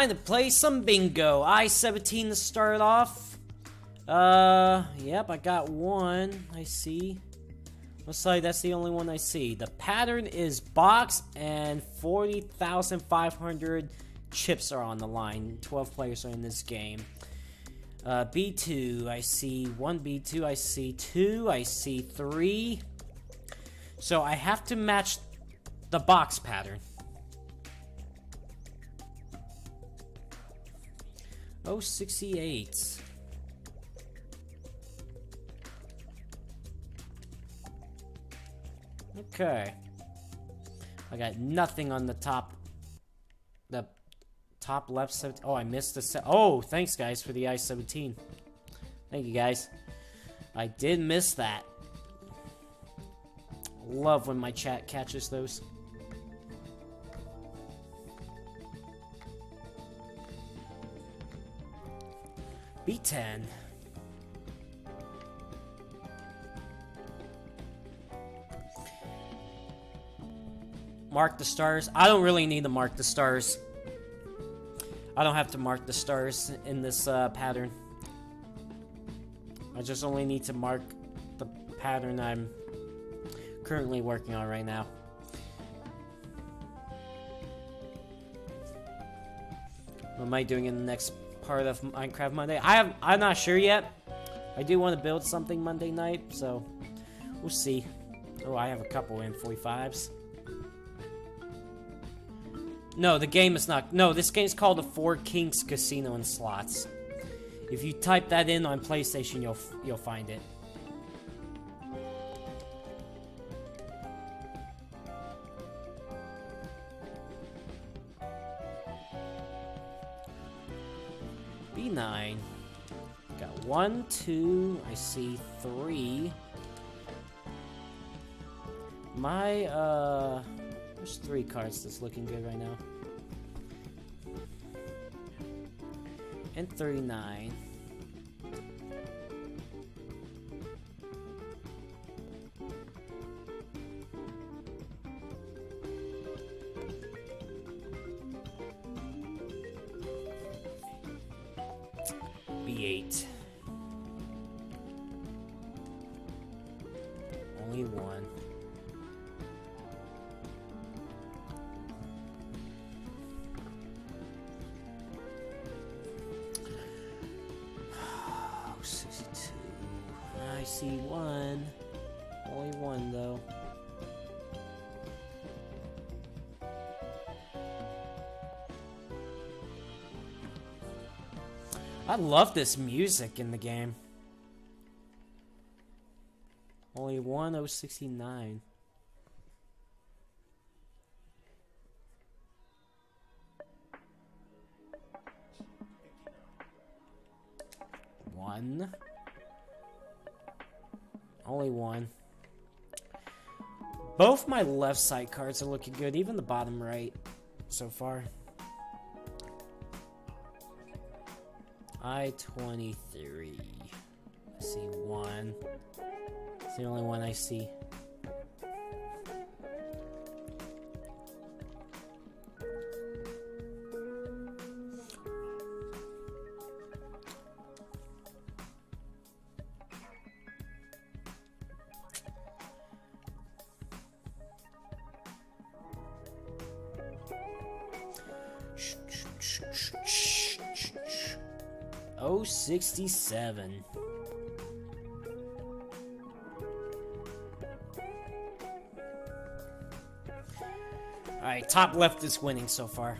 Time to play some bingo. I-17 to start off. Uh, yep, I got one. I see. Looks like that's the only one I see. The pattern is box and 40,500 chips are on the line. 12 players are in this game. Uh, B2, I see one B2, I see two, I see three. So I have to match the box pattern. Oh, 68. Okay. I got nothing on the top. The top left. 17. Oh, I missed the set. Oh, thanks, guys, for the I-17. Thank you, guys. I did miss that. Love when my chat catches those. B10. mark the stars. I don't really need to mark the stars. I don't have to mark the stars in this uh, pattern. I just only need to mark the pattern I'm currently working on right now. What am I doing in the next part of Minecraft Monday? I have I'm not sure yet. I do want to build something Monday night, so we'll see. Oh, I have a couple in 45s. No, the game is not. No, this game is called the Four Kings Casino and Slots. If you type that in on PlayStation, you'll you'll find it. Nine, Got one, two, I see three. My, uh, there's three cards that's looking good right now. And three, nine. B8. I love this music in the game. Only one oh sixty nine. One. Only one. Both my left side cards are looking good, even the bottom right so far. I-23. I see one. It's the only one I see. Oh, 67. Alright, top left is winning so far.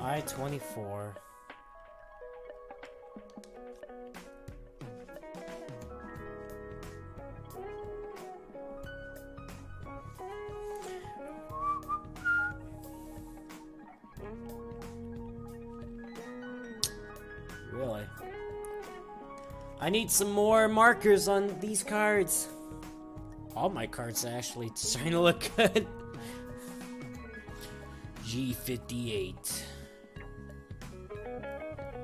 I-24. I need some more markers on these cards. All my cards actually starting to look good. G58.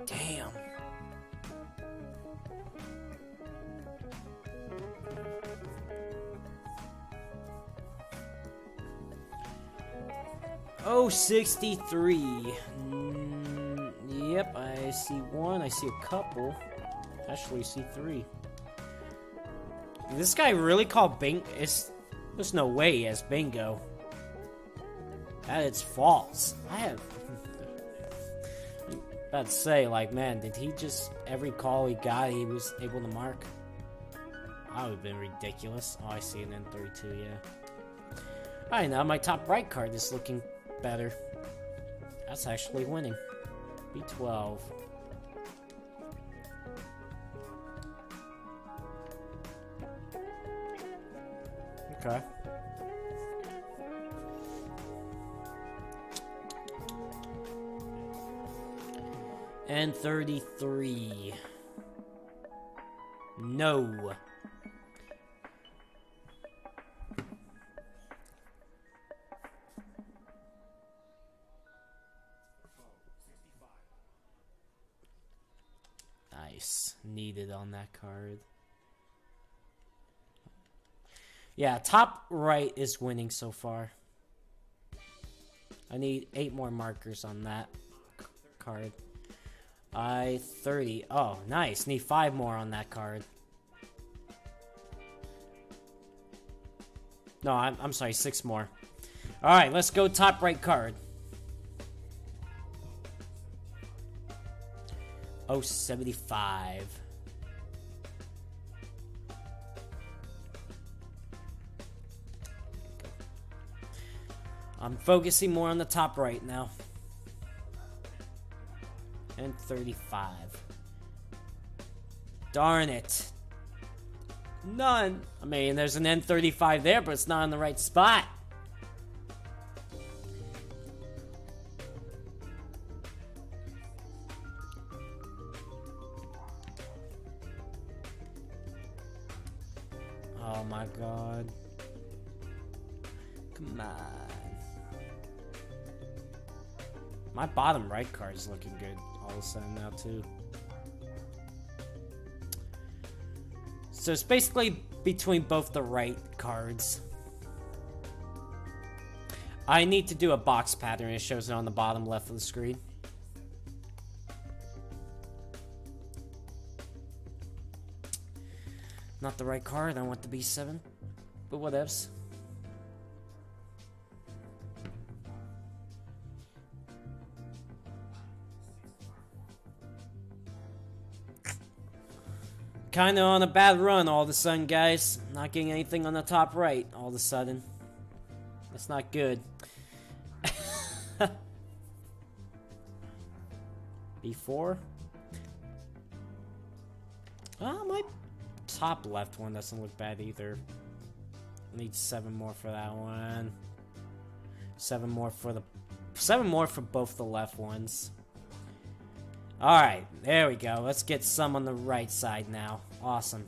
Damn. Oh, 63. Mm, yep, I see one. I see a couple. Actually, see three. This guy really called Bing? It's, there's no way he has bingo. That is false. I have... about to say, like, man, did he just... Every call he got, he was able to mark? That would have been ridiculous. Oh, I see an N32, yeah. Alright, now my top right card is looking better. That's actually winning. B12. Okay. N33. No. Nice. Needed on that card. Yeah, top right is winning so far. I need eight more markers on that card. I 30. Oh, nice. Need five more on that card. No, I'm, I'm sorry, six more. Alright, let's go top right card. Oh, 75. I'm focusing more on the top right now. N35. Darn it. None. I mean, there's an N35 there, but it's not in the right spot. Oh my god. Come on. My bottom right card is looking good all of a sudden now, too. So it's basically between both the right cards. I need to do a box pattern. It shows it on the bottom left of the screen. Not the right card. I want the B7. But whatevs. Kinda on a bad run all of a sudden, guys. Not getting anything on the top right all of a sudden. That's not good. B4? Oh, ah, my top left one doesn't look bad either. Need seven more for that one. Seven more for the... Seven more for both the left ones. Alright, there we go. Let's get some on the right side now. Awesome.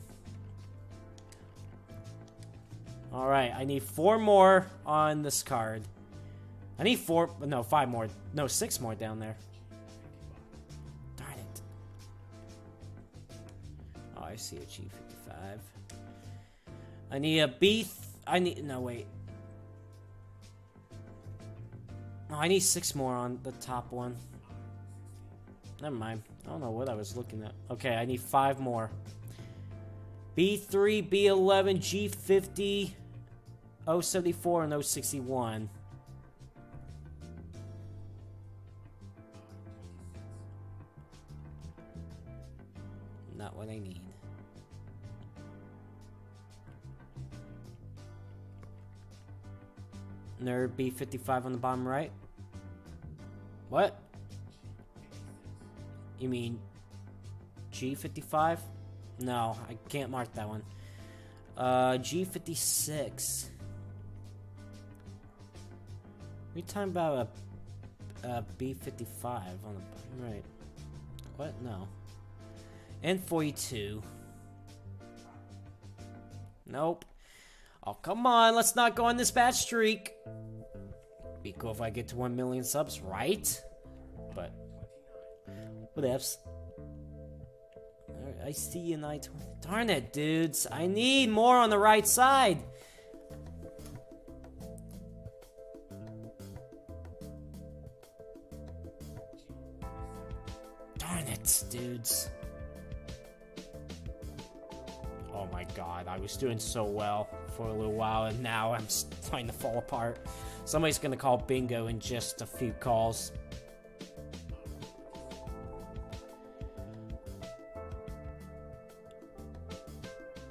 Alright, I need four more on this card. I need four... No, five more. No, six more down there. Darn it. Oh, I see a G55. I need a B... I need... No, wait. Oh, I need six more on the top one. Never mind. I don't know what I was looking at. Okay, I need five more. B3, B11, G50, 074, and 061. Not what I need. Nerd B55 on the bottom right. What? You mean G55? No, I can't mark that one. Uh, G56. We talking about a, a B55 on the right? What? No. N42. Nope. Oh, come on. Let's not go on this bad streak. Be cool if I get to 1 million subs, right? But, whatevs. I see an I-20. Darn it, dudes. I need more on the right side. Darn it, dudes. Oh my god, I was doing so well for a little while, and now I'm starting to fall apart. Somebody's gonna call bingo in just a few calls.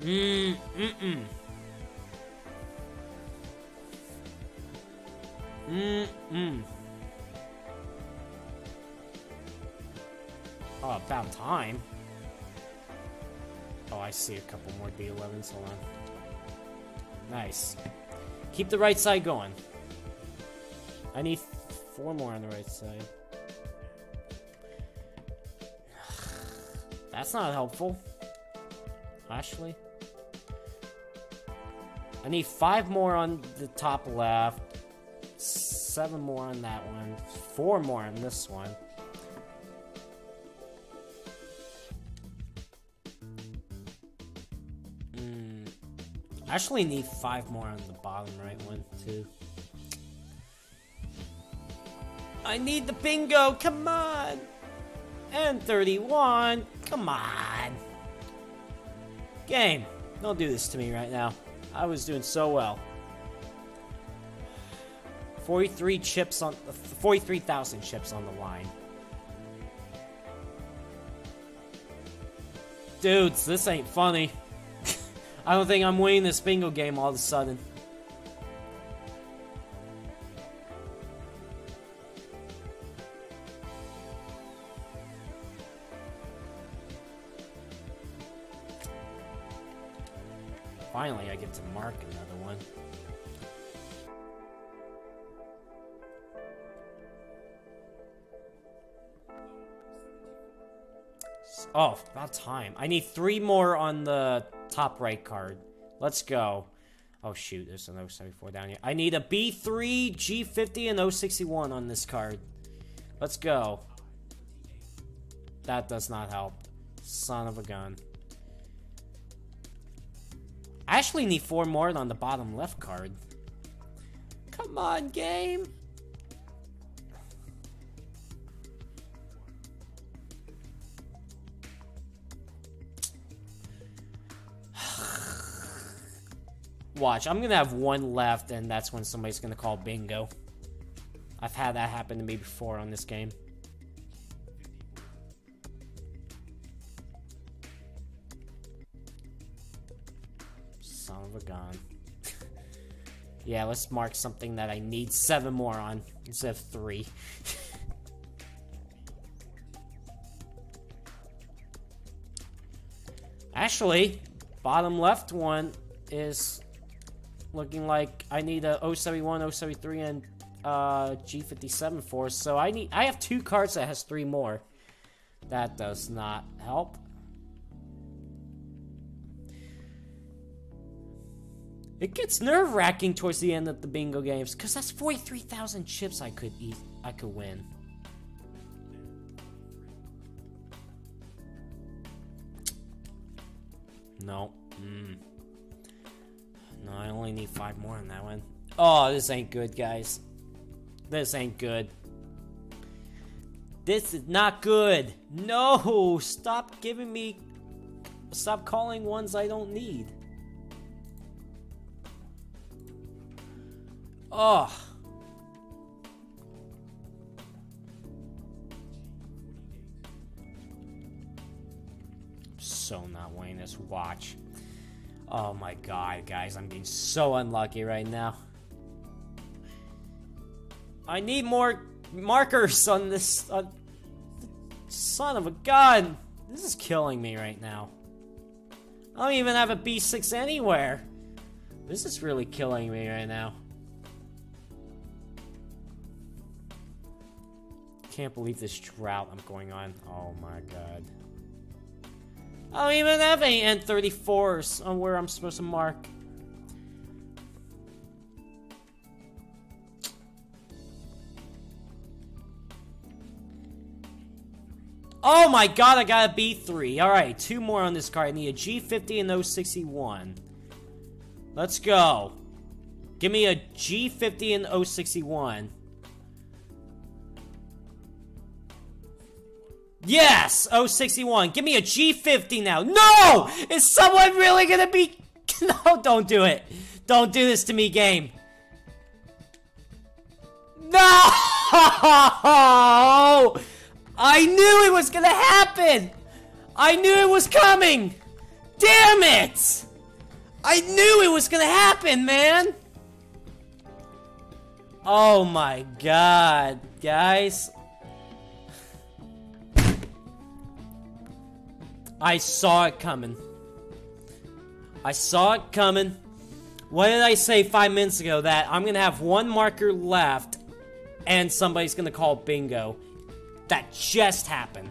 Mmm, mm-mm. Mm-mm. Oh, about time. Oh, I see a couple more B11s. Hold on. Nice. Keep the right side going. I need four more on the right side. That's not helpful. Ashley? I need five more on the top left. Seven more on that one. Four more on this one. Mm, I actually need five more on the bottom right one, too. I need the bingo, come on! N31, come on! Game, don't do this to me right now. I was doing so well. 43 chips on 43,000 chips on the line. Dudes, this ain't funny. I don't think I'm winning this bingo game all of a sudden. Finally, I get to mark another one. Oh, about time. I need three more on the top right card. Let's go. Oh, shoot. There's an 074 down here. I need a B3, G50, and 061 on this card. Let's go. That does not help. Son of a gun. I actually need four more on the bottom left card. Come on, game. Watch, I'm gonna have one left, and that's when somebody's gonna call bingo. I've had that happen to me before on this game. A gun. yeah, let's mark something that I need seven more on instead of three. Actually, bottom left one is looking like I need a 071, 073, and uh, G57 for. So I need I have two cards that has three more. That does not help. It gets nerve-wracking towards the end of the bingo games, because that's 43,000 chips I could eat, I could win. No. Mm. No, I only need five more on that one. Oh, this ain't good, guys. This ain't good. This is not good. No, stop giving me... Stop calling ones I don't need. Oh. So not winning this watch. Oh my god, guys, I'm being so unlucky right now. I need more markers on this. Son of a gun! This is killing me right now. I don't even have a B6 anywhere. This is really killing me right now. Can't believe this drought I'm going on. Oh my god. I don't even have any N34s on where I'm supposed to mark. Oh my god, I got a B3. Alright, two more on this card. I need a G50 and 061. Let's go. Give me a G50 and 061. Yes! 061. Give me a G50 now. No! Is someone really gonna be... no, don't do it. Don't do this to me, game. No! I knew it was gonna happen! I knew it was coming! Damn it! I knew it was gonna happen, man! Oh my god, guys. I saw it coming. I saw it coming. What did I say five minutes ago? That I'm gonna have one marker left and somebody's gonna call bingo. That just happened.